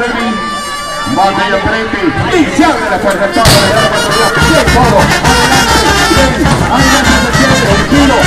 Trevi. Más de la perfección. Bien, todo. Bien. Adelante, se siente. El.